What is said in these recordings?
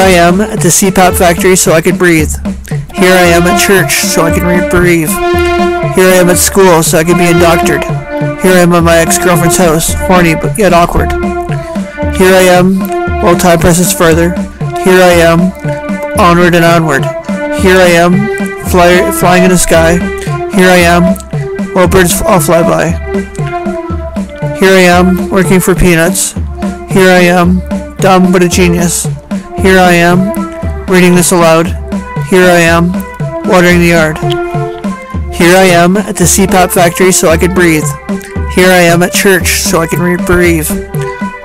Here I am at the CPAP factory so I can breathe. Here I am at church so I can re- breathe. Here I am at school so I can be indoctored. Here I am at my ex-girlfriend's house, horny but yet awkward. Here I am while time presses further. Here I am, onward and onward. Here I am, fly, flying in the sky. Here I am, while birds all fly by. Here I am, working for peanuts. Here I am, dumb but a genius. Here I am, reading this aloud. Here I am, watering the yard. Here I am at the CPAP factory so I can breathe. Here I am at church so I can re- breathe.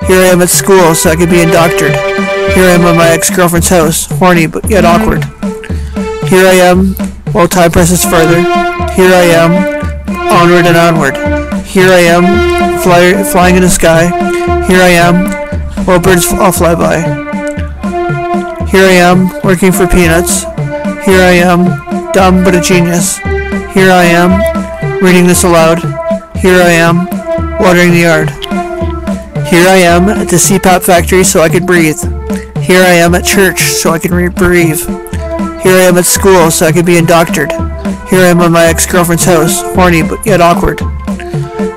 Here I am at school so I can be indoctored. Here I am at my ex-girlfriend's house, horny but yet awkward. Here I am, while time presses further. Here I am, onward and onward. Here I am, fly, flying in the sky. Here I am, while birds all fly by. Here I am, working for peanuts. Here I am, dumb but a genius. Here I am, reading this aloud. Here I am, watering the yard. Here I am at the CPAP factory so I can breathe. Here I am at church so I can re- breathe. Here I am at school so I can be indoctored. Here I am at my ex-girlfriend's house, horny but yet awkward.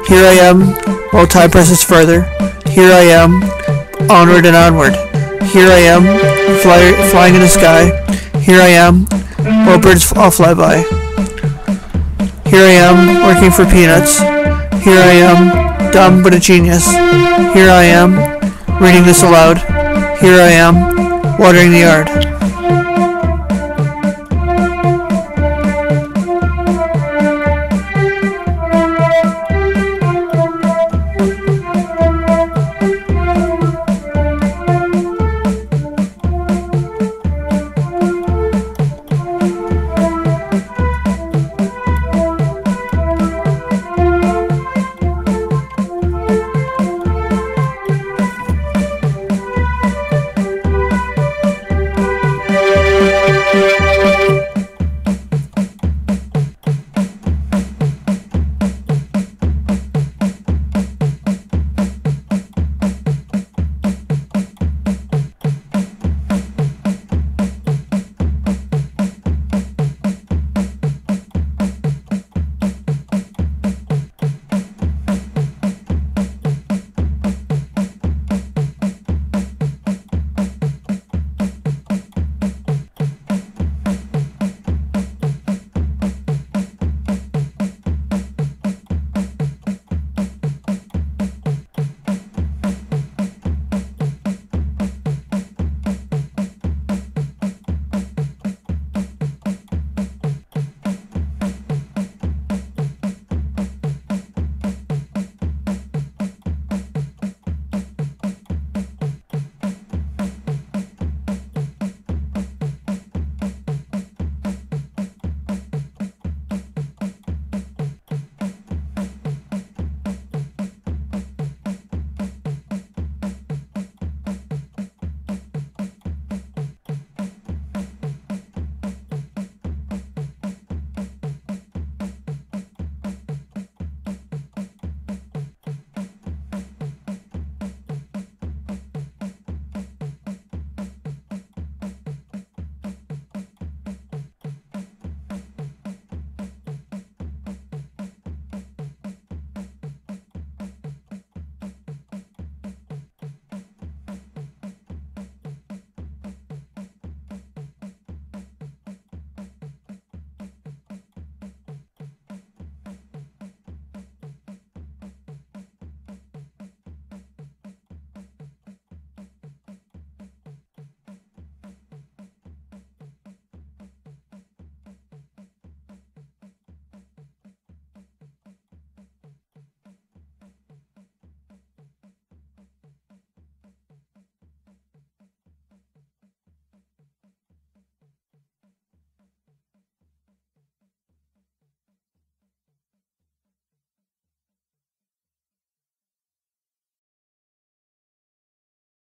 Here I am, while time presses further. Here I am, onward and onward. Here I am, fly, flying in the sky. Here I am, while birds all fly by. Here I am, working for peanuts. Here I am, dumb but a genius. Here I am, reading this aloud. Here I am, watering the yard.